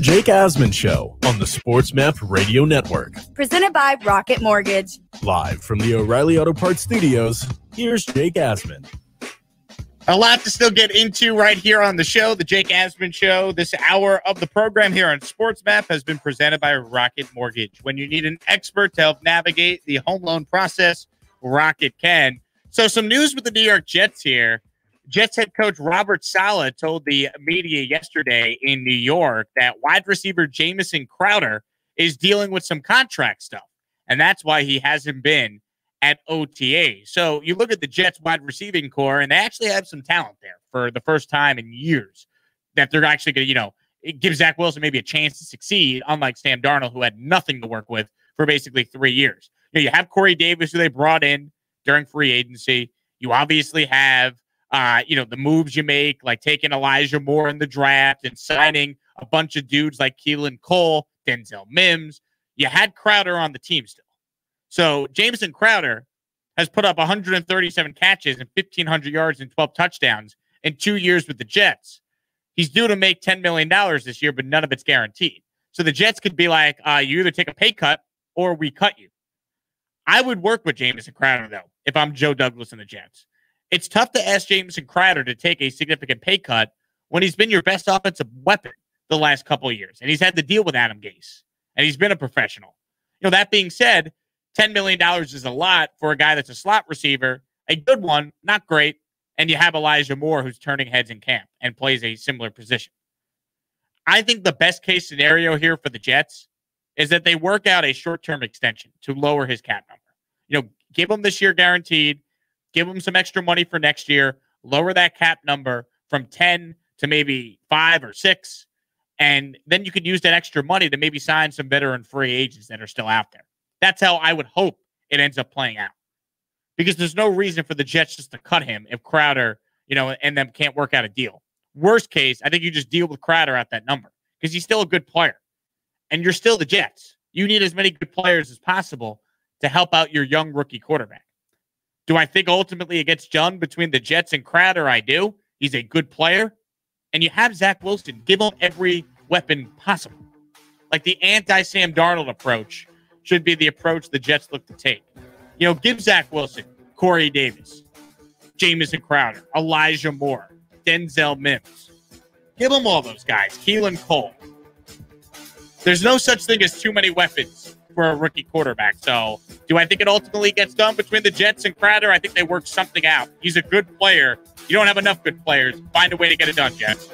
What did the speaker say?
Jake Asman Show on the SportsMap Radio Network. Presented by Rocket Mortgage. Live from the O'Reilly Auto Parts Studios, here's Jake Asman. A lot to still get into right here on the show, the Jake Asman Show. This hour of the program here on SportsMap has been presented by Rocket Mortgage. When you need an expert to help navigate the home loan process, Rocket can. So, some news with the New York Jets here. Jets head coach Robert Saleh told the media yesterday in New York that wide receiver Jamison Crowder is dealing with some contract stuff. And that's why he hasn't been at OTA. So you look at the Jets wide receiving corps, and they actually have some talent there for the first time in years that they're actually going to, you know, give Zach Wilson maybe a chance to succeed, unlike Sam Darnold, who had nothing to work with for basically three years. You, know, you have Corey Davis, who they brought in during free agency. You obviously have uh, you know, the moves you make, like taking Elijah Moore in the draft and signing a bunch of dudes like Keelan Cole, Denzel Mims. You had Crowder on the team still. So Jamison Crowder has put up 137 catches and 1,500 yards and 12 touchdowns in two years with the Jets. He's due to make $10 million this year, but none of it's guaranteed. So the Jets could be like, uh, you either take a pay cut or we cut you. I would work with Jamison Crowder, though, if I'm Joe Douglas and the Jets. It's tough to ask Jamison Crowder to take a significant pay cut when he's been your best offensive weapon the last couple of years, and he's had to deal with Adam Gase, and he's been a professional. You know, that being said, $10 million is a lot for a guy that's a slot receiver, a good one, not great. And you have Elijah Moore who's turning heads in camp and plays a similar position. I think the best case scenario here for the Jets is that they work out a short term extension to lower his cap number. You know, give him this year guaranteed, give him some extra money for next year, lower that cap number from 10 to maybe five or six. And then you could use that extra money to maybe sign some veteran free agents that are still out there. That's how I would hope it ends up playing out. Because there's no reason for the Jets just to cut him if Crowder, you know, and them can't work out a deal. Worst case, I think you just deal with Crowder at that number because he's still a good player. And you're still the Jets. You need as many good players as possible to help out your young rookie quarterback. Do I think ultimately it gets done between the Jets and Crowder? I do. He's a good player. And you have Zach Wilson. Give him every weapon possible. Like the anti Sam Darnold approach should be the approach the Jets look to take. You know, give Zach Wilson, Corey Davis, Jamison Crowder, Elijah Moore, Denzel Mims. Give them all those guys. Keelan Cole. There's no such thing as too many weapons for a rookie quarterback. So, do I think it ultimately gets done between the Jets and Crowder? I think they work something out. He's a good player. You don't have enough good players. Find a way to get it done, Jets.